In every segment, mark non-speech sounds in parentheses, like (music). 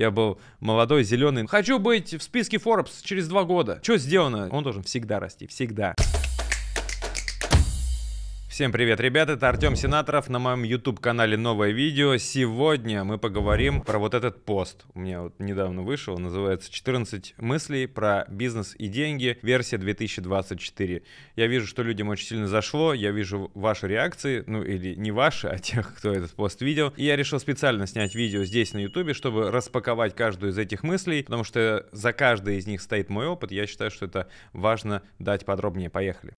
Я был молодой, зеленый. Хочу быть в списке Forbes через два года. Что сделано? Он должен всегда расти, всегда. Всем привет, ребята, это Артем Сенаторов, на моем YouTube-канале новое видео. Сегодня мы поговорим про вот этот пост. У меня вот недавно вышел, называется «14 мыслей про бизнес и деньги, версия 2024». Я вижу, что людям очень сильно зашло, я вижу ваши реакции, ну или не ваши, а тех, кто этот пост видел. И я решил специально снять видео здесь на YouTube, чтобы распаковать каждую из этих мыслей, потому что за каждой из них стоит мой опыт. Я считаю, что это важно дать подробнее. Поехали.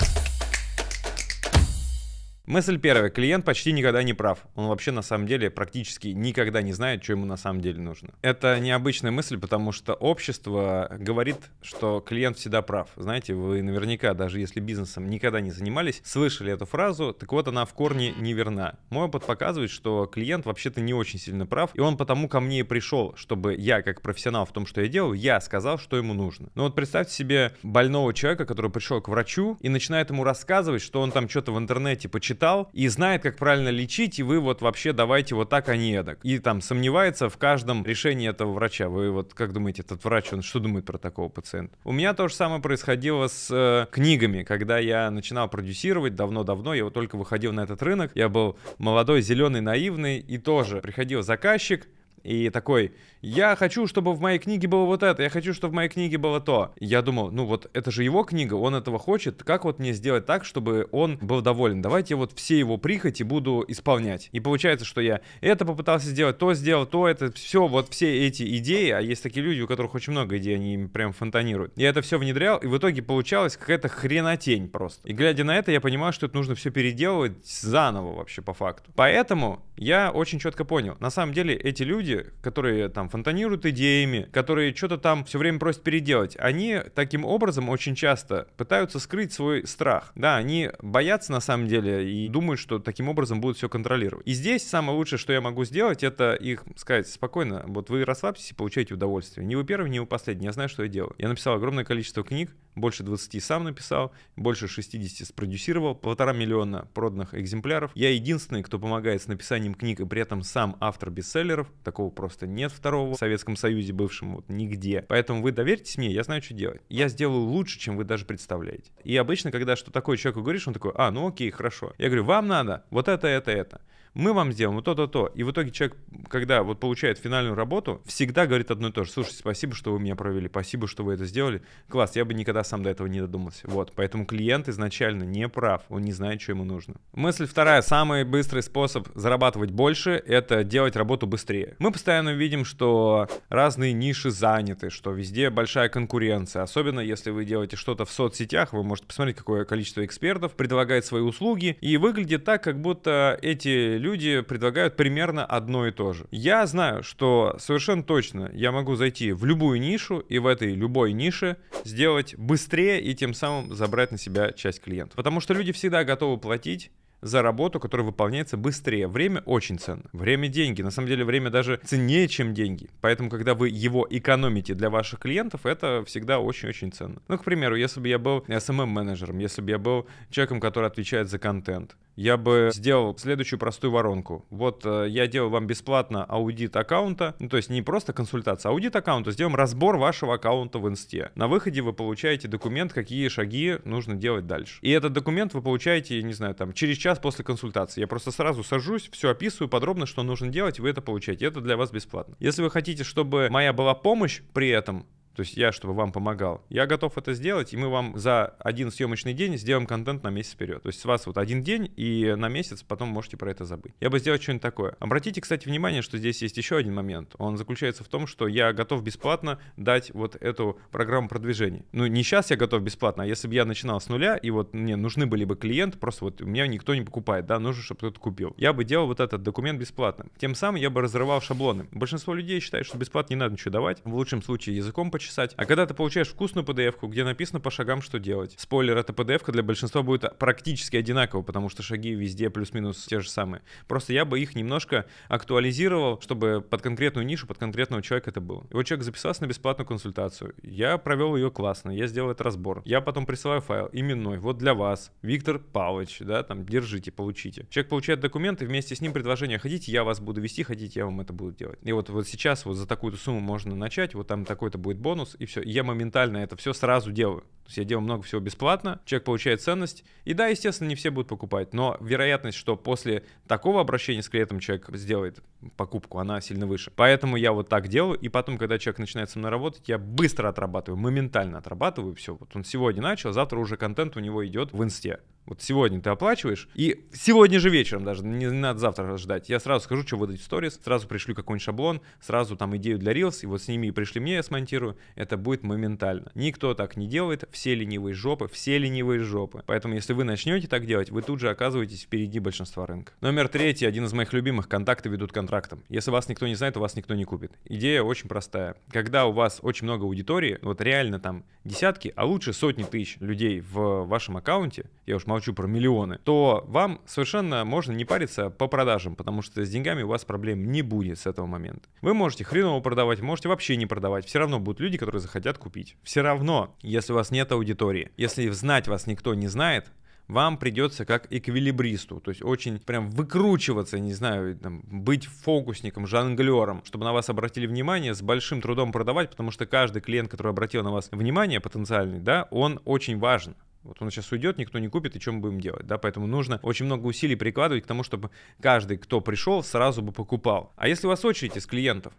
Мысль первая. Клиент почти никогда не прав. Он вообще на самом деле практически никогда не знает, что ему на самом деле нужно. Это необычная мысль, потому что общество говорит, что клиент всегда прав. Знаете, вы наверняка, даже если бизнесом никогда не занимались, слышали эту фразу, так вот она в корне неверна. Мой опыт показывает, что клиент вообще-то не очень сильно прав, и он потому ко мне и пришел, чтобы я, как профессионал в том, что я делаю, я сказал, что ему нужно. Ну вот представьте себе больного человека, который пришел к врачу и начинает ему рассказывать, что он там что-то в интернете почитал, читал и знает, как правильно лечить, и вы вот вообще давайте вот так, а не эдак. И там сомневается в каждом решении этого врача. Вы вот как думаете, этот врач, он что думает про такого пациента? У меня то же самое происходило с э, книгами, когда я начинал продюсировать давно-давно, я вот только выходил на этот рынок, я был молодой, зеленый, наивный, и тоже приходил заказчик, и такой, я хочу, чтобы в моей книге было вот это, я хочу, чтобы в моей книге было то. Я думал, ну вот это же его книга, он этого хочет, как вот мне сделать так, чтобы он был доволен? Давайте вот все его прихоти буду исполнять. И получается, что я это попытался сделать, то сделал, то это, все, вот все эти идеи, а есть такие люди, у которых очень много идей, они прям фонтанируют. Я это все внедрял, и в итоге получалась какая-то хренотень просто. И глядя на это, я понимаю, что это нужно все переделывать заново вообще по факту. Поэтому я очень четко понял, на самом деле эти люди, которые там фонтанируют идеями, которые что-то там все время просят переделать, они таким образом очень часто пытаются скрыть свой страх. Да, они боятся на самом деле и думают, что таким образом будут все контролировать. И здесь самое лучшее, что я могу сделать, это их сказать спокойно, вот вы расслабьтесь и получаете удовольствие. Не вы первый, не вы последний, я знаю, что я делаю. Я написал огромное количество книг, больше 20 сам написал, больше 60 спродюсировал, полтора миллиона проданных экземпляров. Я единственный, кто помогает с написанием книг и при этом сам автор бестселлеров. Такого просто нет второго в Советском Союзе бывшем, вот нигде. Поэтому вы доверьтесь мне, я знаю, что делать. Я сделаю лучше, чем вы даже представляете. И обычно, когда что такое человеку говоришь, он такой, а, ну окей, хорошо. Я говорю, вам надо вот это, это, это мы вам сделаем вот то-то, то. И в итоге человек, когда вот получает финальную работу, всегда говорит одно и то же. Слушайте, спасибо, что вы меня провели, спасибо, что вы это сделали. Класс, я бы никогда сам до этого не додумался. Вот, поэтому клиент изначально не прав, он не знает, что ему нужно. Мысль вторая, самый быстрый способ зарабатывать больше, это делать работу быстрее. Мы постоянно видим, что разные ниши заняты, что везде большая конкуренция. Особенно если вы делаете что-то в соцсетях, вы можете посмотреть, какое количество экспертов предлагает свои услуги, и выглядит так, как будто эти люди предлагают примерно одно и то же. Я знаю, что совершенно точно я могу зайти в любую нишу и в этой любой нише сделать быстрее и тем самым забрать на себя часть клиентов. Потому что люди всегда готовы платить за работу, которая выполняется быстрее. Время очень ценно. Время – деньги. На самом деле время даже ценнее, чем деньги. Поэтому, когда вы его экономите для ваших клиентов, это всегда очень-очень ценно. Ну, к примеру, если бы я был SMM-менеджером, если бы я был человеком, который отвечает за контент, я бы сделал следующую простую воронку. Вот э, я делаю вам бесплатно аудит аккаунта, ну то есть не просто консультация, а аудит аккаунта, сделаем разбор вашего аккаунта в инсте. На выходе вы получаете документ, какие шаги нужно делать дальше. И этот документ вы получаете, не знаю, там через час после консультации. Я просто сразу сажусь, все описываю подробно, что нужно делать, вы это получаете. Это для вас бесплатно. Если вы хотите, чтобы моя была помощь при этом, то есть я, чтобы вам помогал, я готов это сделать, и мы вам за один съемочный день сделаем контент на месяц вперед. То есть с вас вот один день, и на месяц потом можете про это забыть. Я бы сделал что-нибудь такое. Обратите, кстати, внимание, что здесь есть еще один момент. Он заключается в том, что я готов бесплатно дать вот эту программу продвижения. Ну, не сейчас я готов бесплатно, а если бы я начинал с нуля, и вот мне нужны были бы клиенты, просто вот у меня никто не покупает, да, нужно, чтобы кто-то купил. Я бы делал вот этот документ бесплатно. Тем самым я бы разрывал шаблоны. Большинство людей считает, что бесплатно не надо ничего давать. В лучшем случае языком почитать почесать. А когда ты получаешь вкусную PDF-ку, где написано по шагам, что делать. Спойлер, эта PDF-ка для большинства будет практически одинакова, потому что шаги везде плюс-минус те же самые. Просто я бы их немножко актуализировал, чтобы под конкретную нишу, под конкретного человека это было. И вот человек записался на бесплатную консультацию. Я провел ее классно, я сделал этот разбор. Я потом присылаю файл именной, вот для вас, Виктор Павлович, да, там, держите, получите. Человек получает документы, вместе с ним предложение, хотите, я вас буду вести, хотите, я вам это буду делать. И вот, вот сейчас вот за такую-то сумму можно начать, вот там такой-то будет бонус, и все. Я моментально это все сразу делаю. То есть я делаю много всего бесплатно, человек получает ценность. И да, естественно, не все будут покупать, но вероятность, что после такого обращения с клиентом человек сделает покупку, она сильно выше. Поэтому я вот так делаю, и потом, когда человек начинает со мной работать, я быстро отрабатываю, моментально отрабатываю все. Вот он сегодня начал, завтра уже контент у него идет в инсте. Вот сегодня ты оплачиваешь, и сегодня же вечером даже, не, не надо завтра ждать. Я сразу скажу, что выдать в сторис, сразу пришлю какой-нибудь шаблон, сразу там идею для Reels, и вот с ними и пришли мне, я смонтирую. Это будет моментально. Никто так не делает, все ленивые жопы, все ленивые жопы. Поэтому если вы начнете так делать, вы тут же оказываетесь впереди большинства рынка. Номер третий, один из моих любимых, контакты ведут контрактом. Если вас никто не знает, то вас никто не купит. Идея очень простая. Когда у вас очень много аудитории, вот реально там десятки, а лучше сотни тысяч людей в вашем аккаунте, я уж молчу про миллионы, то вам совершенно можно не париться по продажам, потому что с деньгами у вас проблем не будет с этого момента. Вы можете хреново продавать, можете вообще не продавать. Все равно будут люди, которые захотят купить. Все равно, если у вас нет аудитории, если знать вас никто не знает, вам придется как эквилибристу, то есть очень прям выкручиваться, не знаю, там, быть фокусником, жонглером, чтобы на вас обратили внимание, с большим трудом продавать, потому что каждый клиент, который обратил на вас внимание потенциальный, да, он очень важен. Вот он сейчас уйдет, никто не купит, и что мы будем делать, да, поэтому нужно очень много усилий прикладывать к тому, чтобы каждый, кто пришел, сразу бы покупал. А если у вас очередь из клиентов,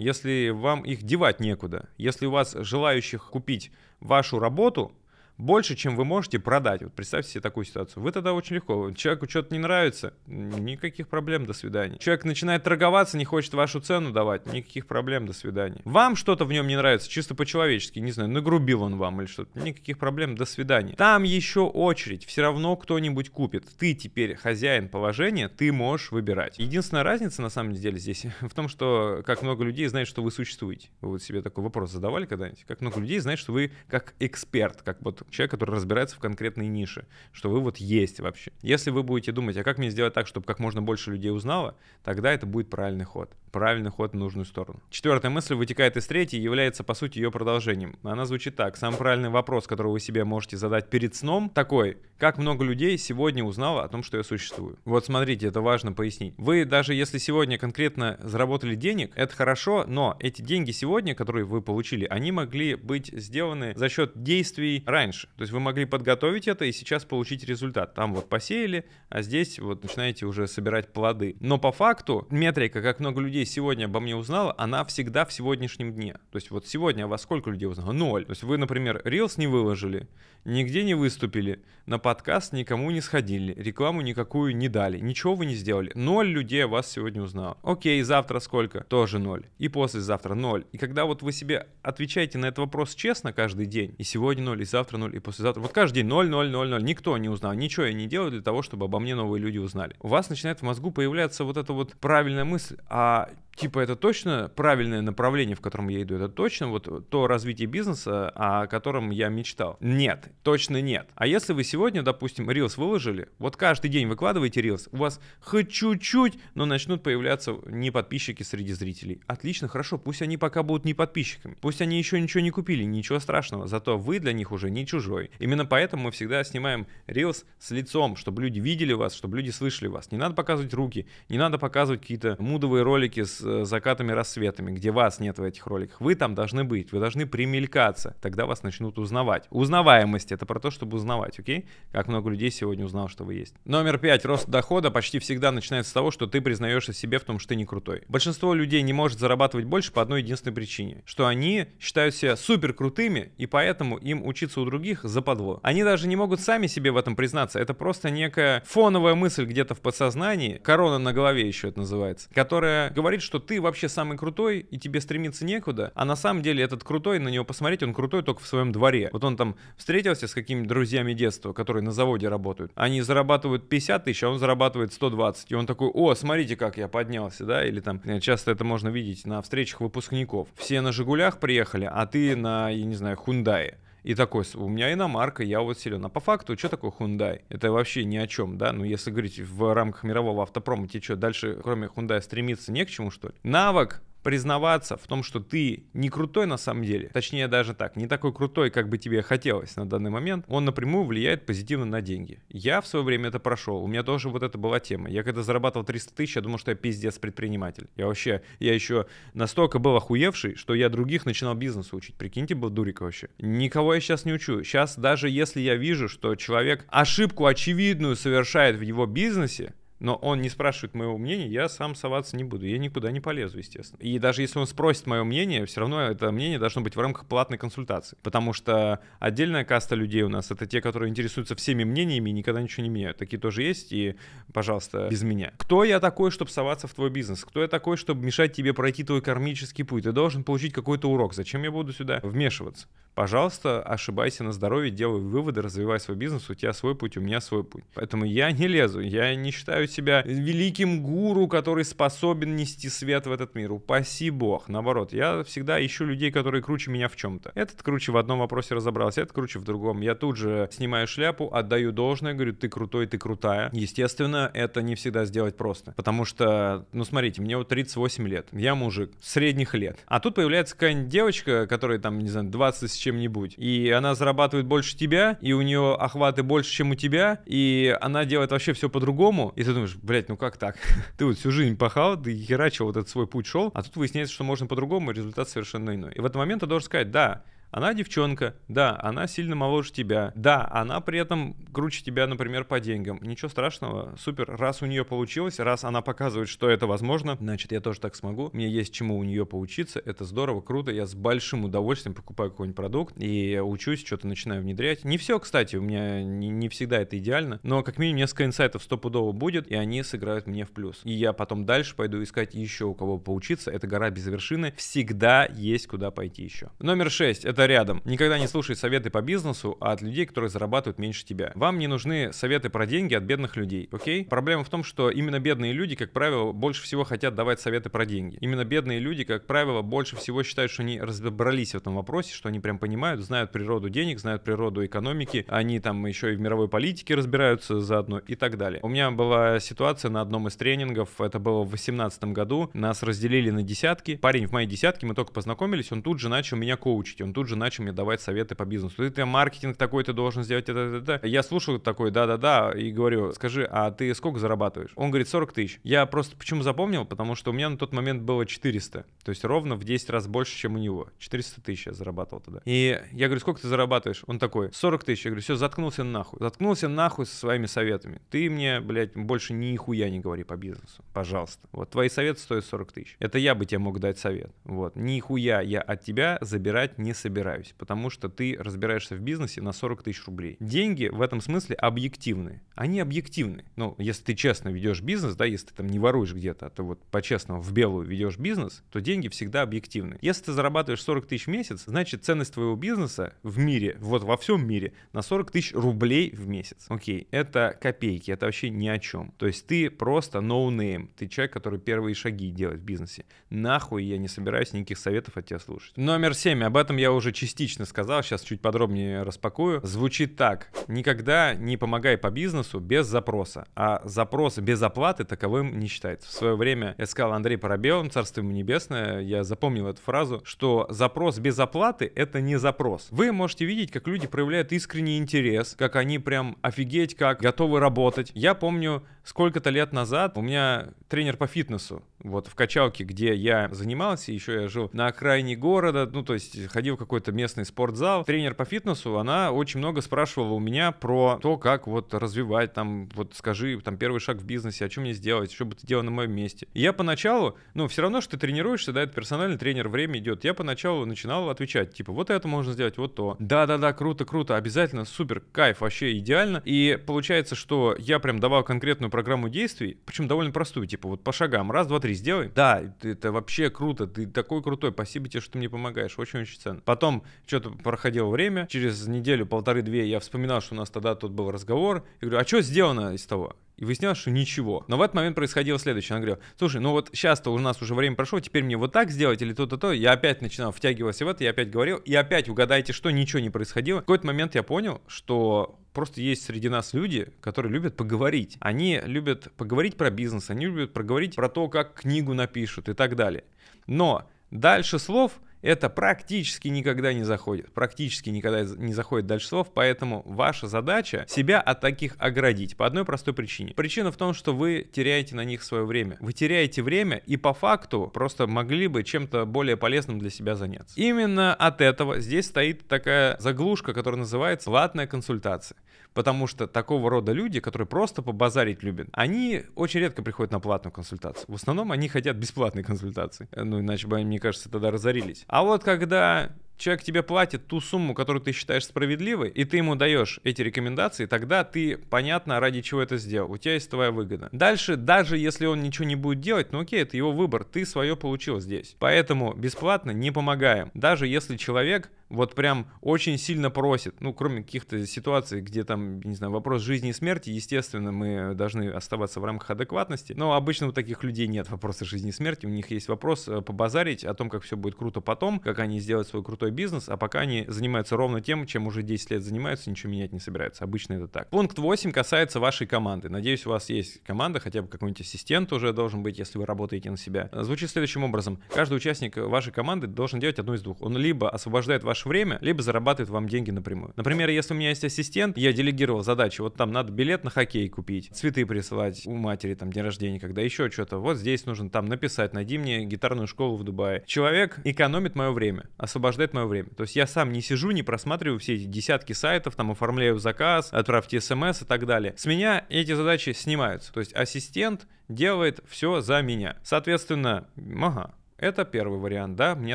если вам их девать некуда, если у вас желающих купить вашу работу, больше, чем вы можете продать. Вот представьте себе такую ситуацию. Вы тогда очень легко. Человеку что-то не нравится, никаких проблем, до свидания. Человек начинает торговаться, не хочет вашу цену давать, никаких проблем, до свидания. Вам что-то в нем не нравится, чисто по-человечески, не знаю, нагрубил он вам или что-то, никаких проблем, до свидания. Там еще очередь, все равно кто-нибудь купит. Ты теперь хозяин положения, ты можешь выбирать. Единственная разница, на самом деле, здесь (laughs) в том, что как много людей знает, что вы существуете. Вы вот себе такой вопрос задавали когда-нибудь? Как много людей знает, что вы как эксперт, как вот человек, который разбирается в конкретной нише, что вы вот есть вообще. Если вы будете думать, а как мне сделать так, чтобы как можно больше людей узнало, тогда это будет правильный ход. Правильный ход в нужную сторону. Четвертая мысль вытекает из третьей и является, по сути, ее продолжением. Она звучит так. Самый правильный вопрос, который вы себе можете задать перед сном, такой. Как много людей сегодня узнало о том, что я существую? Вот смотрите, это важно пояснить. Вы даже если сегодня конкретно заработали денег, это хорошо, но эти деньги сегодня, которые вы получили, они могли быть сделаны за счет действий раньше. То есть вы могли подготовить это и сейчас получить результат. Там вот посеяли, а здесь вот начинаете уже собирать плоды. Но по факту метрика, как много людей сегодня обо мне узнало, она всегда в сегодняшнем дне. То есть вот сегодня вас сколько людей узнало? Ноль. То есть вы, например, Reels не выложили, нигде не выступили, на подкаст никому не сходили, рекламу никакую не дали, ничего вы не сделали. Ноль людей вас сегодня узнало. Окей, завтра сколько? Тоже ноль. И послезавтра ноль. И когда вот вы себе отвечаете на этот вопрос честно каждый день, и сегодня ноль, и завтра ноль, и послезавтра, вот каждый день ноль, ноль, ноль, ноль, никто не узнал, ничего я не делаю для того, чтобы обо мне новые люди узнали. У вас начинает в мозгу появляться вот эта вот правильная мысль, а типа это точно правильное направление, в котором я иду, это точно вот то развитие бизнеса, о котором я мечтал? Нет, точно нет. А если вы сегодня, допустим, Reels выложили, вот каждый день выкладываете Reels, у вас хоть чуть-чуть, но начнут появляться не подписчики среди зрителей. Отлично, хорошо, пусть они пока будут не подписчиками, пусть они еще ничего не купили, ничего страшного, зато вы для них уже не чужой. Именно поэтому мы всегда снимаем Reels с лицом, чтобы люди видели вас, чтобы люди слышали вас. Не надо показывать руки, не надо показывать какие-то мудовые ролики с Закатами, рассветами, где вас нет в этих роликах. Вы там должны быть, вы должны примелькаться, тогда вас начнут узнавать. Узнаваемость — это про то, чтобы узнавать, окей? Как много людей сегодня узнал, что вы есть. Номер пять. Рост дохода почти всегда начинается с того, что ты признаешься себе в том, что ты не крутой. Большинство людей не может зарабатывать больше по одной единственной причине, что они считают себя супер крутыми, и поэтому им учиться у других западло. Они даже не могут сами себе в этом признаться. Это просто некая фоновая мысль где-то в подсознании, корона на голове еще это называется, которая говорит, что что ты вообще самый крутой, и тебе стремиться некуда, а на самом деле этот крутой, на него посмотреть, он крутой только в своем дворе. Вот он там встретился с какими-то друзьями детства, которые на заводе работают. Они зарабатывают 50 тысяч, а он зарабатывает 120. И он такой, о, смотрите, как я поднялся, да, или там, э, часто это можно видеть на встречах выпускников. Все на «Жигулях» приехали, а ты на, я не знаю, «Хундай». И такой, у меня иномарка, я вот силен. А по факту, что такое Hyundai? Это вообще ни о чем, да? Ну, если говорить в рамках мирового автопрома, тебе что, дальше, кроме Hyundai, стремиться не к чему, что ли? Навык признаваться в том, что ты не крутой на самом деле, точнее даже так, не такой крутой, как бы тебе хотелось на данный момент, он напрямую влияет позитивно на деньги. Я в свое время это прошел, у меня тоже вот это была тема. Я когда зарабатывал 300 тысяч, я думал, что я пиздец предприниматель. Я вообще, я еще настолько был охуевший, что я других начинал бизнесу учить. Прикиньте, был дурик вообще. Никого я сейчас не учу. Сейчас даже если я вижу, что человек ошибку очевидную совершает в его бизнесе, но он не спрашивает моего мнения, я сам соваться не буду. Я никуда не полезу, естественно. И даже если он спросит мое мнение, все равно это мнение должно быть в рамках платной консультации. Потому что отдельная каста людей у нас — это те, которые интересуются всеми мнениями и никогда ничего не меняют. Такие тоже есть, и, пожалуйста, без меня. Кто я такой, чтобы соваться в твой бизнес? Кто я такой, чтобы мешать тебе пройти твой кармический путь? Ты должен получить какой-то урок. Зачем я буду сюда вмешиваться? Пожалуйста, ошибайся на здоровье, делай выводы, развивай свой бизнес. У тебя свой путь, у меня свой путь. Поэтому я не лезу. Я не считаю себя великим гуру, который способен нести свет в этот мир. Упаси бог. Наоборот, я всегда ищу людей, которые круче меня в чем-то. Этот круче в одном вопросе разобрался, этот круче в другом. Я тут же снимаю шляпу, отдаю должное, говорю, ты крутой, ты крутая. Естественно, это не всегда сделать просто. Потому что, ну смотрите, мне вот 38 лет. Я мужик средних лет. А тут появляется какая-нибудь девочка, которая там, не знаю, 20 с чем-нибудь. И она зарабатывает больше тебя, и у нее охваты больше, чем у тебя, и она делает вообще все по-другому. И ты думаешь, блядь, ну как так? (laughs) ты вот всю жизнь пахал, ты херачил вот этот свой путь шел, а тут выясняется, что можно по-другому, и результат совершенно иной. И в этот момент ты должен сказать, да, она девчонка, да, она сильно моложе тебя, да, она при этом круче тебя, например, по деньгам. Ничего страшного, супер, раз у нее получилось, раз она показывает, что это возможно, значит, я тоже так смогу. Мне есть чему у нее поучиться, это здорово, круто, я с большим удовольствием покупаю какой-нибудь продукт и учусь, что-то начинаю внедрять. Не все, кстати, у меня не, не всегда это идеально, но как минимум несколько инсайтов стопудово будет, и они сыграют мне в плюс. И я потом дальше пойду искать еще у кого поучиться, это гора без вершины, всегда есть куда пойти еще. Номер шесть, это это рядом. Никогда не слушай советы по бизнесу от людей, которые зарабатывают меньше тебя. Вам не нужны советы про деньги от бедных людей, окей? Проблема в том, что именно бедные люди, как правило, больше всего хотят давать советы про деньги. Именно бедные люди, как правило, больше всего считают, что они разобрались в этом вопросе, что они прям понимают, знают природу денег, знают природу экономики, они там еще и в мировой политике разбираются заодно и так далее. У меня была ситуация на одном из тренингов, это было в 2018 году, нас разделили на десятки. Парень в моей десятке, мы только познакомились, он тут же начал меня коучить, он тут же начал мне давать советы по бизнесу. Ты, ты маркетинг такой, ты должен сделать это, это, это. Я слушаю такой, да-да-да, и говорю, скажи, а ты сколько зарабатываешь? Он говорит, 40 тысяч. Я просто почему запомнил? Потому что у меня на тот момент было 400. То есть ровно в 10 раз больше, чем у него. 400 тысяч я зарабатывал тогда. И я говорю, сколько ты зарабатываешь? Он такой, 40 тысяч. Я говорю, все, заткнулся нахуй. Заткнулся нахуй со своими советами. Ты мне, блядь, больше нихуя не говори по бизнесу. Пожалуйста. Вот твои советы стоят 40 тысяч. Это я бы тебе мог дать совет. Вот. Нихуя я от тебя забирать не собираюсь собираюсь, потому что ты разбираешься в бизнесе на 40 тысяч рублей. Деньги в этом смысле объективны. Они объективны. Ну, если ты честно ведешь бизнес, да, если ты там не воруешь где-то, а ты вот по-честному в белую ведешь бизнес, то деньги всегда объективны. Если ты зарабатываешь 40 тысяч в месяц, значит ценность твоего бизнеса в мире, вот во всем мире, на 40 тысяч рублей в месяц. Окей, это копейки, это вообще ни о чем. То есть ты просто no-name, ты человек, который первые шаги делает в бизнесе. Нахуй я не собираюсь никаких советов от тебя слушать. Номер 7, об этом я уже частично сказал, сейчас чуть подробнее распакую. Звучит так. Никогда не помогай по бизнесу без запроса. А запрос без оплаты таковым не считается. В свое время я сказал Андрей Парабелом, царство ему небесное, я запомнил эту фразу, что запрос без оплаты — это не запрос. Вы можете видеть, как люди проявляют искренний интерес, как они прям офигеть, как готовы работать. Я помню, сколько-то лет назад у меня тренер по фитнесу, вот в качалке, где я занимался, еще я жил на окраине города, ну, то есть ходил в какой какой-то местный спортзал. Тренер по фитнесу, она очень много спрашивала у меня про то, как вот развивать, там, вот скажи, там, первый шаг в бизнесе, о чем мне сделать, что бы ты делал на моем месте. И я поначалу, ну, все равно, что ты тренируешься, да, это персональный тренер, время идет. Я поначалу начинал отвечать, типа, вот это можно сделать, вот то. Да-да-да, круто, круто, обязательно, супер, кайф, вообще идеально. И получается, что я прям давал конкретную программу действий, причем довольно простую, типа, вот по шагам, раз, два, три, сделай. Да, это вообще круто, ты такой крутой, спасибо тебе, что ты мне помогаешь, очень-очень ценно. Потом что-то проходило время, через неделю, полторы-две я вспоминал, что у нас тогда тут был разговор, и говорю, а что сделано из того? И выяснялось, что ничего. Но в этот момент происходило следующее. Она говорила, слушай, ну вот сейчас-то у нас уже время прошло, теперь мне вот так сделать или то-то, то. Я опять начинал втягиваться в это, я опять говорил, и опять угадайте, что ничего не происходило. В какой-то момент я понял, что просто есть среди нас люди, которые любят поговорить. Они любят поговорить про бизнес, они любят поговорить про то, как книгу напишут и так далее. Но дальше слов это практически никогда не заходит. Практически никогда не заходит дальше слов, поэтому ваша задача себя от таких оградить по одной простой причине. Причина в том, что вы теряете на них свое время. Вы теряете время и по факту просто могли бы чем-то более полезным для себя заняться. Именно от этого здесь стоит такая заглушка, которая называется платная консультация. Потому что такого рода люди, которые просто побазарить любят, они очень редко приходят на платную консультацию. В основном они хотят бесплатной консультации. Ну, иначе бы мне кажется, тогда разорились. А вот когда человек тебе платит ту сумму, которую ты считаешь справедливой, и ты ему даешь эти рекомендации, тогда ты понятно, ради чего это сделал. У тебя есть твоя выгода. Дальше, даже если он ничего не будет делать, ну окей, это его выбор, ты свое получил здесь. Поэтому бесплатно не помогаем. Даже если человек вот прям очень сильно просит, ну, кроме каких-то ситуаций, где там, не знаю, вопрос жизни и смерти, естественно, мы должны оставаться в рамках адекватности, но обычно у таких людей нет вопроса жизни и смерти, у них есть вопрос э, побазарить о том, как все будет круто потом, как они сделают свой крутой бизнес, а пока они занимаются ровно тем, чем уже 10 лет занимаются, ничего менять не собираются. Обычно это так. Пункт 8 касается вашей команды. Надеюсь, у вас есть команда, хотя бы какой-нибудь ассистент уже должен быть, если вы работаете на себя. Звучит следующим образом. Каждый участник вашей команды должен делать одно из двух. Он либо освобождает ваш ваше время, либо зарабатывает вам деньги напрямую. Например, если у меня есть ассистент, я делегировал задачи, вот там надо билет на хоккей купить, цветы присылать у матери, там день рождения, когда еще что-то, вот здесь нужно там написать, найди мне гитарную школу в Дубае. Человек экономит мое время, освобождает мое время. То есть я сам не сижу, не просматриваю все эти десятки сайтов, там оформляю заказ, отправьте смс и так далее. С меня эти задачи снимаются. То есть ассистент делает все за меня. Соответственно, ага, это первый вариант, да, мне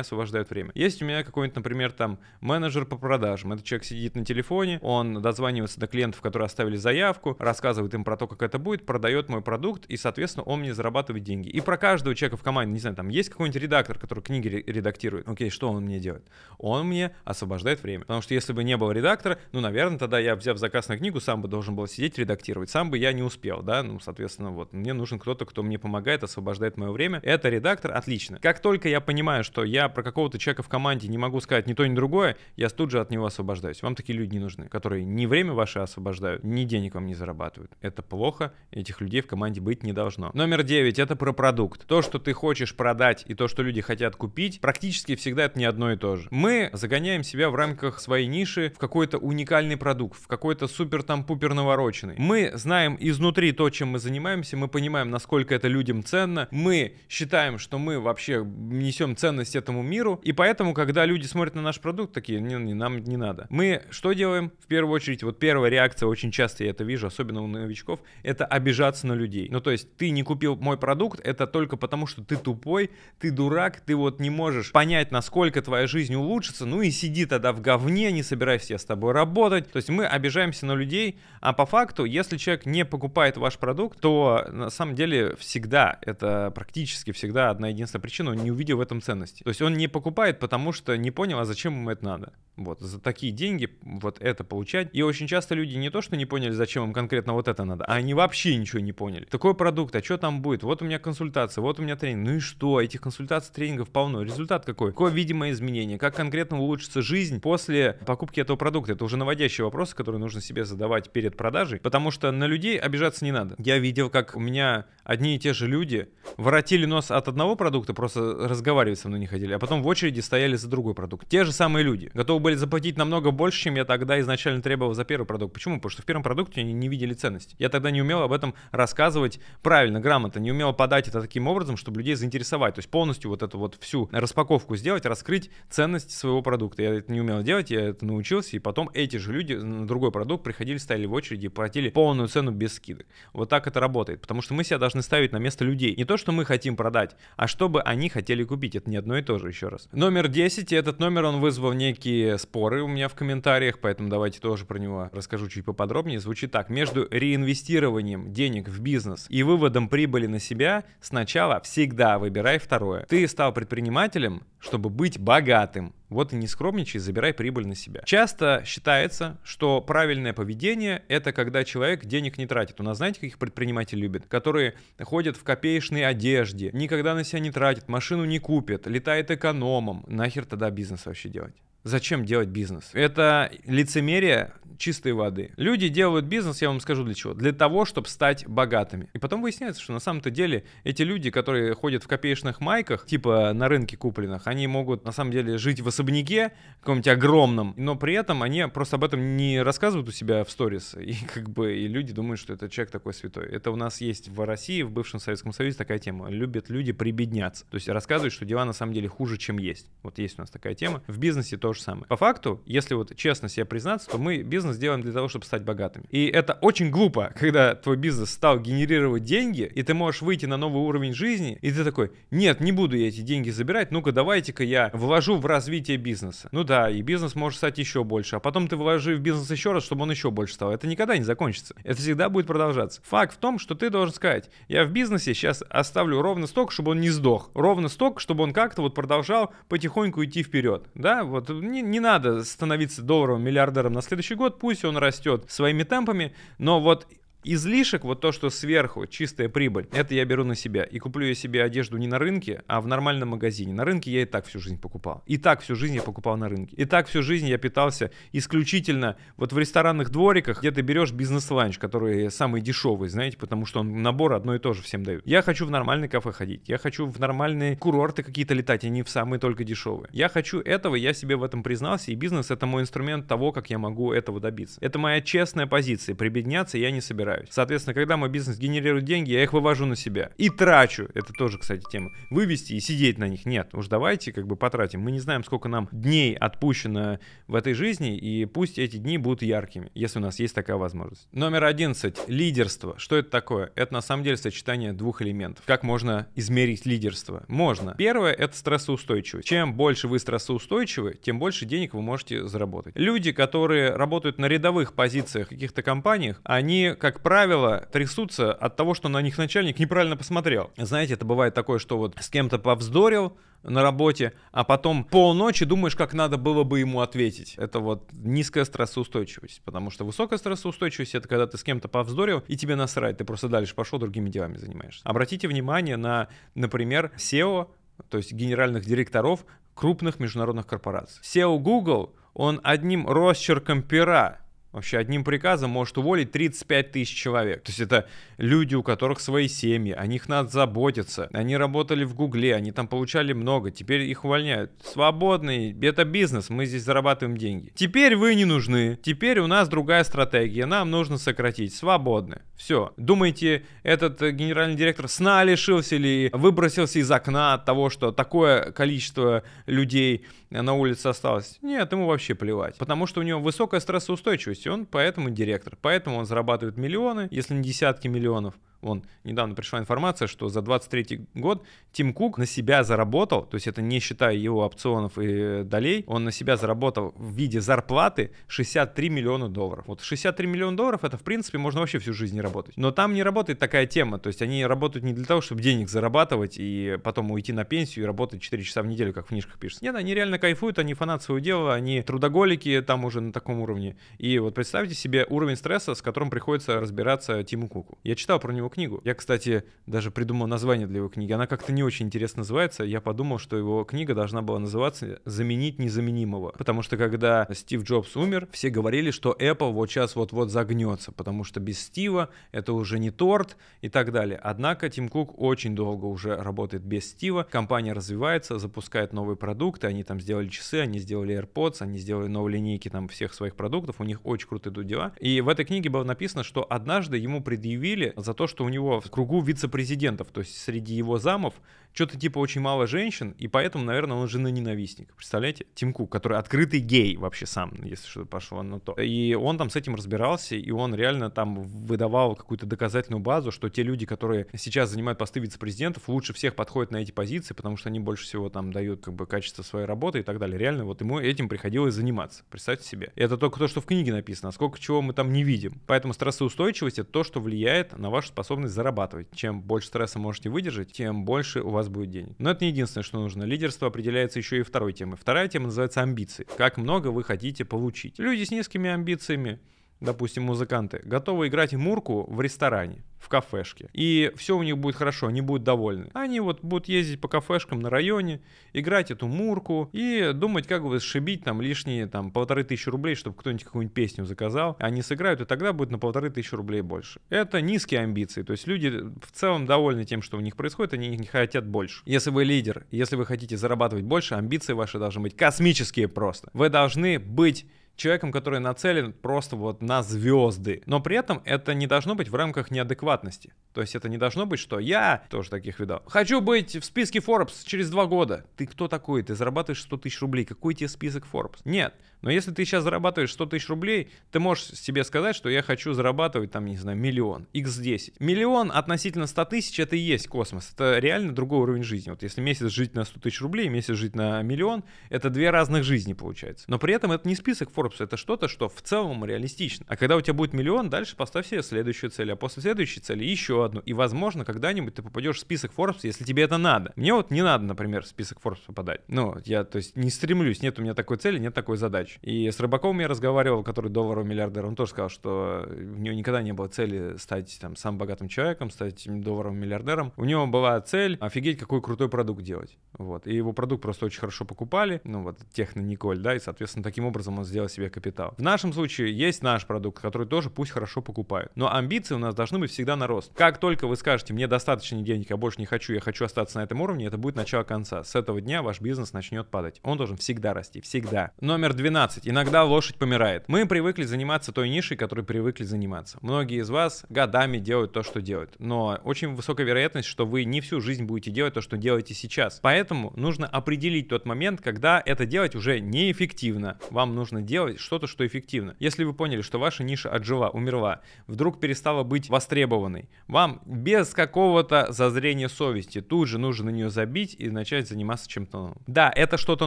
освобождают время. Есть у меня какой-нибудь, например, там менеджер по продажам. Этот человек сидит на телефоне, он дозванивается до клиентов, которые оставили заявку, рассказывает им про то, как это будет, продает мой продукт, и, соответственно, он мне зарабатывает деньги. И про каждого человека в команде, не знаю, там есть какой-нибудь редактор, который книги редактирует. Окей, что он мне делает? Он мне освобождает время. Потому что если бы не было редактора, ну, наверное, тогда я, взяв заказ на книгу, сам бы должен был сидеть редактировать. Сам бы я не успел, да, ну, соответственно, вот. Мне нужен кто-то, кто мне помогает, освобождает мое время. Это редактор, отлично. Как как только я понимаю, что я про какого-то человека в команде не могу сказать ни то, ни другое, я тут же от него освобождаюсь. Вам такие люди не нужны, которые ни время ваше освобождают, ни денег вам не зарабатывают. Это плохо, этих людей в команде быть не должно. Номер девять это про продукт. То, что ты хочешь продать и то, что люди хотят купить, практически всегда это не одно и то же. Мы загоняем себя в рамках своей ниши в какой-то уникальный продукт, в какой-то супер там пупер навороченный. Мы знаем изнутри то, чем мы занимаемся, мы понимаем, насколько это людям ценно, мы считаем, что мы вообще несем ценность этому миру, и поэтому, когда люди смотрят на наш продукт, такие, не, не, нам не надо. Мы что делаем? В первую очередь, вот первая реакция, очень часто я это вижу, особенно у новичков, это обижаться на людей. Ну, то есть, ты не купил мой продукт, это только потому, что ты тупой, ты дурак, ты вот не можешь понять, насколько твоя жизнь улучшится, ну и сиди тогда в говне, не собирайся я с тобой работать. То есть, мы обижаемся на людей, а по факту, если человек не покупает ваш продукт, то на самом деле всегда, это практически всегда одна единственная причина, не увидел в этом ценности. То есть он не покупает, потому что не понял, а зачем ему это надо. Вот, за такие деньги вот это получать. И очень часто люди не то, что не поняли, зачем им конкретно вот это надо, а они вообще ничего не поняли. Такой продукт, а что там будет? Вот у меня консультация, вот у меня тренинг. Ну и что? Этих консультаций, тренингов полно. Результат какой? Какое видимое изменение? Как конкретно улучшится жизнь после покупки этого продукта? Это уже наводящие вопросы, которые нужно себе задавать перед продажей, потому что на людей обижаться не надо. Я видел, как у меня одни и те же люди воротили нос от одного продукта, просто разговаривать со мной не хотели, а потом в очереди стояли за другой продукт. Те же самые люди. Готовы были заплатить намного больше, чем я тогда изначально требовал за первый продукт. Почему? Потому что в первом продукте они не видели ценности. Я тогда не умел об этом рассказывать правильно, грамотно, не умел подать это таким образом, чтобы людей заинтересовать. То есть полностью вот эту вот всю распаковку сделать, раскрыть ценность своего продукта. Я это не умел делать, я это научился, и потом эти же люди на другой продукт приходили, стояли в очереди, платили полную цену без скидок. Вот так это работает, потому что мы себя должны ставить на место людей. Не то, что мы хотим продать, а чтобы они хотели купить. Это не одно и то же, еще раз. Номер 10, и этот номер, он вызвал некие споры у меня в комментариях, поэтому давайте тоже про него расскажу чуть поподробнее. Звучит так. Между реинвестированием денег в бизнес и выводом прибыли на себя сначала всегда выбирай второе. Ты стал предпринимателем, чтобы быть богатым. Вот и не скромничай, забирай прибыль на себя. Часто считается, что правильное поведение — это когда человек денег не тратит. У нас знаете, каких предпринимателей любят? Которые ходят в копеечной одежде, никогда на себя не тратят, машину не купят, летает экономом. Нахер тогда бизнес вообще делать? Зачем делать бизнес? Это лицемерие чистой воды. Люди делают бизнес, я вам скажу для чего. Для того, чтобы стать богатыми. И потом выясняется, что на самом-то деле эти люди, которые ходят в копеечных майках, типа на рынке купленных, они могут на самом деле жить в особняке каком-нибудь огромном, но при этом они просто об этом не рассказывают у себя в сторис. И как бы и люди думают, что это человек такой святой. Это у нас есть в России, в бывшем Советском Союзе такая тема. Любят люди прибедняться. То есть рассказывают, что дела на самом деле хуже, чем есть. Вот есть у нас такая тема. В бизнесе то же самое. По факту, если вот честно себе признаться, то мы бизнес делаем для того, чтобы стать богатыми. И это очень глупо, когда твой бизнес стал генерировать деньги, и ты можешь выйти на новый уровень жизни, и ты такой, нет, не буду я эти деньги забирать, ну-ка давайте-ка я вложу в развитие бизнеса. Ну да, и бизнес может стать еще больше, а потом ты вложи в бизнес еще раз, чтобы он еще больше стал. Это никогда не закончится. Это всегда будет продолжаться. Факт в том, что ты должен сказать, я в бизнесе сейчас оставлю ровно столько, чтобы он не сдох. Ровно столько, чтобы он как-то вот продолжал потихоньку идти вперед. Да, вот не, не надо становиться долларовым миллиардером на следующий год, пусть он растет своими темпами, но вот излишек, вот то, что сверху, чистая прибыль, это я беру на себя. И куплю я себе одежду не на рынке, а в нормальном магазине. На рынке я и так всю жизнь покупал. И так всю жизнь я покупал на рынке. И так всю жизнь я питался исключительно вот в ресторанных двориках, где ты берешь бизнес-ланч, который самый дешевый, знаете, потому что он набор одно и то же всем дают. Я хочу в нормальный кафе ходить. Я хочу в нормальные курорты какие-то летать, а не в самые только дешевые. Я хочу этого, я себе в этом признался, и бизнес это мой инструмент того, как я могу этого добиться. Это моя честная позиция. Прибедняться я не собираюсь собираюсь. Соответственно, когда мой бизнес генерирует деньги, я их вывожу на себя. И трачу. Это тоже, кстати, тема. Вывести и сидеть на них. Нет, уж давайте как бы потратим. Мы не знаем, сколько нам дней отпущено в этой жизни, и пусть эти дни будут яркими, если у нас есть такая возможность. Номер 11. Лидерство. Что это такое? Это на самом деле сочетание двух элементов. Как можно измерить лидерство? Можно. Первое — это стрессоустойчивость. Чем больше вы стрессоустойчивы, тем больше денег вы можете заработать. Люди, которые работают на рядовых позициях в каких-то компаниях, они, как правило, трясутся от того, что на них начальник неправильно посмотрел. Знаете, это бывает такое, что вот с кем-то повздорил, на работе, а потом полночи думаешь, как надо было бы ему ответить. Это вот низкая стрессоустойчивость, потому что высокая стрессоустойчивость — это когда ты с кем-то повздорил, и тебе насрать, ты просто дальше пошел, другими делами занимаешься. Обратите внимание на, например, SEO, то есть генеральных директоров крупных международных корпораций. SEO Google, он одним росчерком пера вообще одним приказом может уволить 35 тысяч человек. То есть это люди, у которых свои семьи, о них надо заботиться. Они работали в Гугле, они там получали много, теперь их увольняют. Свободный, это бизнес, мы здесь зарабатываем деньги. Теперь вы не нужны, теперь у нас другая стратегия, нам нужно сократить. Свободны. Все. Думаете, этот генеральный директор сна лишился или выбросился из окна от того, что такое количество людей на улице осталось? Нет, ему вообще плевать. Потому что у него высокая стрессоустойчивость, и он поэтому директор. Поэтому он зарабатывает миллионы, если не десятки миллионов. Вон, недавно пришла информация, что за 23 год Тим Кук на себя заработал, то есть это не считая его опционов и долей, он на себя заработал в виде зарплаты 63 миллиона долларов. Вот 63 миллиона долларов, это в принципе можно вообще всю жизнь не работать. Но там не работает такая тема, то есть они работают не для того, чтобы денег зарабатывать и потом уйти на пенсию и работать 4 часа в неделю, как в книжках пишется. Нет, они реально кайфуют, они фанат своего дела, они трудоголики там уже на таком уровне. И вот представьте себе уровень стресса, с которым приходится разбираться Тиму Куку. Я читал про него книгу. Я, кстати, даже придумал название для его книги. Она как-то не очень интересно называется. Я подумал, что его книга должна была называться «Заменить незаменимого». Потому что когда Стив Джобс умер, все говорили, что Apple вот сейчас вот-вот загнется, потому что без Стива это уже не торт и так далее. Однако Тим Кук очень долго уже работает без Стива. Компания развивается, запускает новые продукты, они там сделали часы, они сделали AirPods, они сделали новые линейки там всех своих продуктов, у них очень круто идут дела. И в этой книге было написано, что однажды ему предъявили за то, что у него в кругу вице-президентов, то есть среди его замов, что-то типа очень мало женщин, и поэтому, наверное, он жена-ненавистник. Представляете? Тим Кук, который открытый гей вообще сам, если что-то пошло на то. И он там с этим разбирался, и он реально там выдавал какую-то доказательную базу, что те люди, которые сейчас занимают посты вице-президентов, лучше всех подходят на эти позиции, потому что они больше всего там дают как бы качество своей работы и так далее. Реально вот ему этим приходилось заниматься. Представьте себе. Это только то, что в книге написано, а сколько чего мы там не видим. Поэтому стрессоустойчивость — это то, что влияет на вашу способность зарабатывать. Чем больше стресса можете выдержать, тем больше у вас будет денег. Но это не единственное, что нужно. Лидерство определяется еще и второй темой. Вторая тема называется амбиции. Как много вы хотите получить. Люди с низкими амбициями допустим, музыканты, готовы играть мурку в ресторане, в кафешке. И все у них будет хорошо, они будут довольны. Они вот будут ездить по кафешкам на районе, играть эту мурку и думать, как бы сшибить там лишние там полторы тысячи рублей, чтобы кто-нибудь какую-нибудь песню заказал. Они сыграют, и тогда будет на полторы тысячи рублей больше. Это низкие амбиции. То есть люди в целом довольны тем, что у них происходит, они не хотят больше. Если вы лидер, если вы хотите зарабатывать больше, амбиции ваши должны быть космические просто. Вы должны быть человеком, который нацелен просто вот на звезды. Но при этом это не должно быть в рамках неадекватности. То есть это не должно быть, что я, тоже таких видал, хочу быть в списке Forbes через два года. Ты кто такой? Ты зарабатываешь 100 тысяч рублей. Какой тебе список Forbes? Нет. Но если ты сейчас зарабатываешь 100 тысяч рублей, ты можешь себе сказать, что я хочу зарабатывать там, не знаю, миллион, x10. Миллион относительно 100 тысяч это и есть космос. Это реально другой уровень жизни. Вот если месяц жить на 100 тысяч рублей, месяц жить на миллион, это две разных жизни получается. Но при этом это не список Forbes это что-то, что в целом реалистично. А когда у тебя будет миллион, дальше поставь себе следующую цель, а после следующей цели еще одну. И, возможно, когда-нибудь ты попадешь в список Forbes, если тебе это надо. Мне вот не надо, например, в список Forbes попадать. Ну, я, то есть, не стремлюсь, нет у меня такой цели, нет такой задачи. И с Рыбаковым я разговаривал, который долларовый миллиардер, он тоже сказал, что у него никогда не было цели стать там самым богатым человеком, стать долларовым миллиардером. У него была цель офигеть, какой крутой продукт делать. Вот. И его продукт просто очень хорошо покупали, ну вот техно Николь, да, и, соответственно, таким образом он сделал себе капитал. В нашем случае есть наш продукт, который тоже пусть хорошо покупают. Но амбиции у нас должны быть всегда на рост. Как только вы скажете, мне достаточно денег, я больше не хочу, я хочу остаться на этом уровне, это будет начало конца. С этого дня ваш бизнес начнет падать. Он должен всегда расти, всегда. Номер 12. Иногда лошадь помирает. Мы привыкли заниматься той нишей, которой привыкли заниматься. Многие из вас годами делают то, что делают. Но очень высокая вероятность, что вы не всю жизнь будете делать то, что делаете сейчас. Поэтому нужно определить тот момент, когда это делать уже неэффективно. Вам нужно делать что-то, что эффективно. Если вы поняли, что ваша ниша отжила, умерла, вдруг перестала быть востребованной, вам без какого-то зазрения совести тут же нужно на нее забить и начать заниматься чем-то новым. Да, это что-то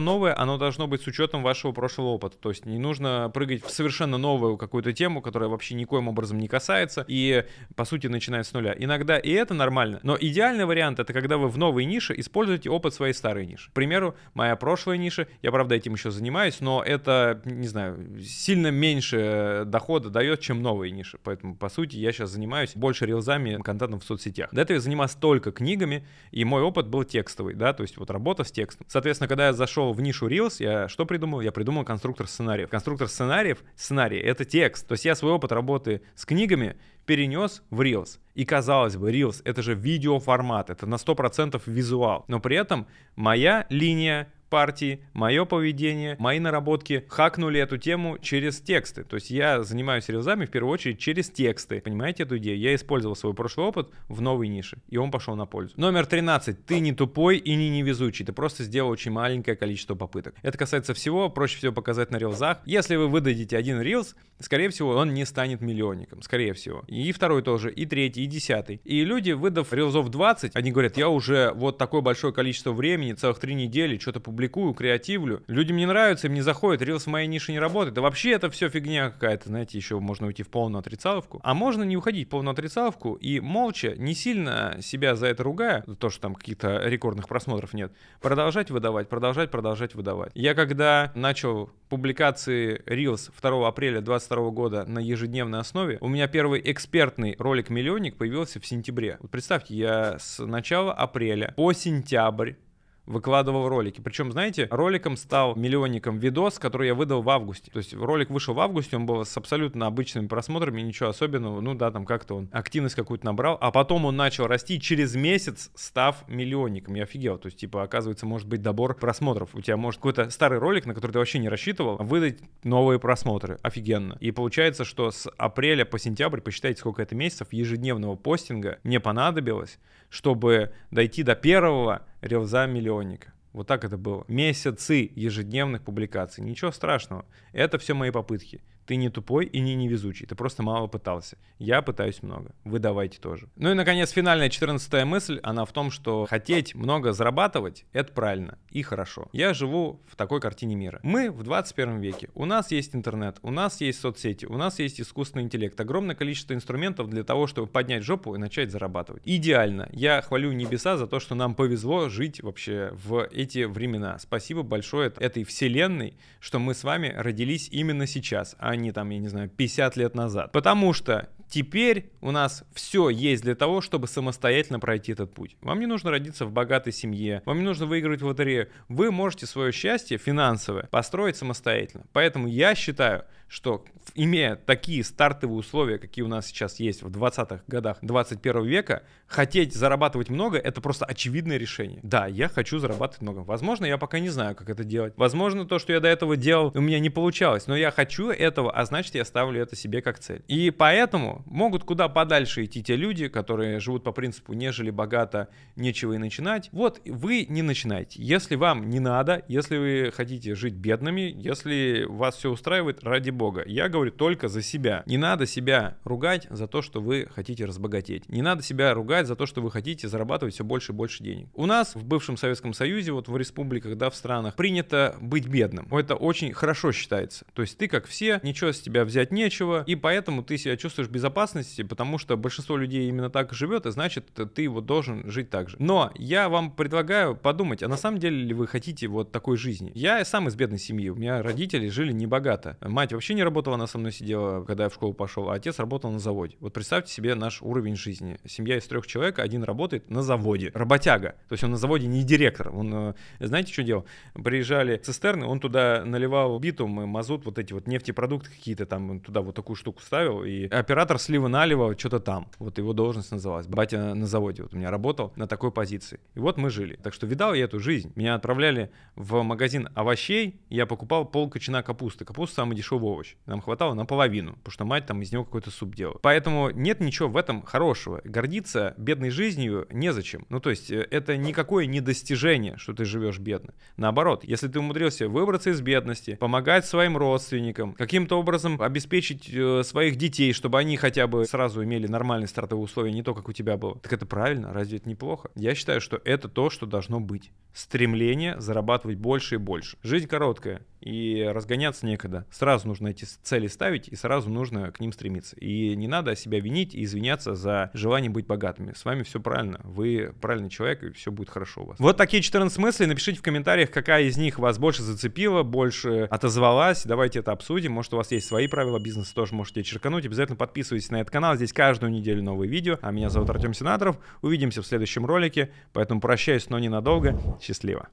новое, оно должно быть с учетом вашего прошлого опыта. То есть не нужно прыгать в совершенно новую какую-то тему, которая вообще никоим образом не касается и, по сути, начинает с нуля. Иногда и это нормально, но идеальный вариант это когда вы в новой нише используете опыт своей старой ниши. К примеру, моя прошлая ниша, я правда этим еще занимаюсь, но это, не знаю, сильно меньше дохода дает, чем новые ниши. Поэтому, по сути, я сейчас занимаюсь больше рилзами, контентом в соцсетях. До этого я занимался только книгами, и мой опыт был текстовый, да, то есть вот работа с текстом. Соответственно, когда я зашел в нишу Reels, я что придумал? Я придумал конструктор сценариев. Конструктор сценариев, сценарий — это текст. То есть я свой опыт работы с книгами перенес в Reels. И казалось бы, Reels — это же видеоформат, это на 100% визуал. Но при этом моя линия партии, мое поведение, мои наработки хакнули эту тему через тексты. То есть я занимаюсь рилзами в первую очередь через тексты. Понимаете эту идею? Я использовал свой прошлый опыт в новой нише, и он пошел на пользу. Номер 13. Ты не тупой и не невезучий. Ты просто сделал очень маленькое количество попыток. Это касается всего, проще всего показать на рилзах. Если вы выдадите один рилз, скорее всего, он не станет миллионником. Скорее всего. И второй тоже, и третий, и десятый. И люди, выдав рилзов 20, они говорят, я уже вот такое большое количество времени, целых три недели, что-то публикую публикую, креативлю. Людям не нравится, им не заходит, рилс в моей нише не работает. Да вообще это все фигня какая-то, знаете, еще можно уйти в полную отрицаловку. А можно не уходить в полную отрицаловку и молча, не сильно себя за это ругая, то, что там каких-то рекордных просмотров нет, продолжать выдавать, продолжать, продолжать выдавать. Я когда начал публикации Reels 2 апреля 2022 года на ежедневной основе, у меня первый экспертный ролик «Миллионник» появился в сентябре. Вот представьте, я с начала апреля по сентябрь выкладывал ролики. Причем, знаете, роликом стал миллионником видос, который я выдал в августе. То есть ролик вышел в августе, он был с абсолютно обычными просмотрами, ничего особенного. Ну да, там как-то он активность какую-то набрал. А потом он начал расти через месяц, став миллионником. Я офигел. То есть, типа, оказывается, может быть добор просмотров. У тебя может какой-то старый ролик, на который ты вообще не рассчитывал, выдать новые просмотры. Офигенно. И получается, что с апреля по сентябрь, посчитайте, сколько это месяцев ежедневного постинга мне понадобилось, чтобы дойти до первого релза миллионника. Вот так это было. Месяцы ежедневных публикаций. Ничего страшного. Это все мои попытки. Ты не тупой и не невезучий, ты просто мало пытался. Я пытаюсь много, вы давайте тоже. Ну и, наконец, финальная четырнадцатая мысль, она в том, что хотеть много зарабатывать — это правильно и хорошо. Я живу в такой картине мира. Мы в 21 веке, у нас есть интернет, у нас есть соцсети, у нас есть искусственный интеллект, огромное количество инструментов для того, чтобы поднять жопу и начать зарабатывать. Идеально. Я хвалю небеса за то, что нам повезло жить вообще в эти времена. Спасибо большое этой вселенной, что мы с вами родились именно сейчас, а не там, я не знаю, 50 лет назад. Потому что теперь у нас все есть для того, чтобы самостоятельно пройти этот путь. Вам не нужно родиться в богатой семье, вам не нужно выиграть в лотерею. Вы можете свое счастье финансовое построить самостоятельно. Поэтому я считаю, что имея такие стартовые условия, какие у нас сейчас есть в 20-х годах 21 века, хотеть зарабатывать много — это просто очевидное решение. Да, я хочу зарабатывать много. Возможно, я пока не знаю, как это делать. Возможно, то, что я до этого делал, у меня не получалось, но я хочу этого, а значит, я ставлю это себе как цель. И поэтому могут куда подальше идти те люди, которые живут по принципу «нежели богато, нечего и начинать». Вот вы не начинайте. Если вам не надо, если вы хотите жить бедными, если вас все устраивает, ради бога. Я говорю только за себя. Не надо себя ругать за то, что вы хотите разбогатеть. Не надо себя ругать за то, что вы хотите зарабатывать все больше и больше денег. У нас в бывшем Советском Союзе, вот в республиках, да, в странах, принято быть бедным. Это очень хорошо считается. То есть ты, как все, ничего с тебя взять нечего, и поэтому ты себя чувствуешь в безопасности, потому что большинство людей именно так живет, и значит, ты вот должен жить так же. Но я вам предлагаю подумать, а на самом деле ли вы хотите вот такой жизни? Я сам из бедной семьи, у меня родители жили небогато. Мать вообще вообще не работала, она со мной сидела, когда я в школу пошел, а отец работал на заводе. Вот представьте себе наш уровень жизни. Семья из трех человек, один работает на заводе. Работяга. То есть он на заводе не директор. Он, э, знаете, что делал? Приезжали цистерны, он туда наливал битум, мазут, вот эти вот нефтепродукты какие-то там, туда вот такую штуку ставил, и оператор слива налива что-то там. Вот его должность называлась. Батя на заводе вот у меня работал на такой позиции. И вот мы жили. Так что видал я эту жизнь. Меня отправляли в магазин овощей, я покупал пол кочана капусты. Капуста самый дешевый овощ. Нам хватало наполовину, потому что мать там из него какой-то суп делала. Поэтому нет ничего в этом хорошего. Гордиться бедной жизнью незачем. Ну, то есть э, это никакое не достижение, что ты живешь бедно. Наоборот, если ты умудрился выбраться из бедности, помогать своим родственникам, каким-то образом обеспечить э, своих детей, чтобы они хотя бы сразу имели нормальные стартовые условия, не то, как у тебя было, так это правильно, разве это неплохо? Я считаю, что это то, что должно быть. Стремление зарабатывать больше и больше. Жизнь короткая, и разгоняться некогда. Сразу нужно эти цели ставить, и сразу нужно к ним стремиться. И не надо себя винить и извиняться за желание быть богатыми. С вами все правильно. Вы правильный человек, и все будет хорошо у вас. Вот такие 14 мыслей. Напишите в комментариях, какая из них вас больше зацепила, больше отозвалась. Давайте это обсудим. Может, у вас есть свои правила бизнеса, тоже можете черкануть. Обязательно подписывайтесь на этот канал. Здесь каждую неделю новые видео. А меня зовут Артем Сенаторов. Увидимся в следующем ролике. Поэтому прощаюсь, но ненадолго. Счастливо.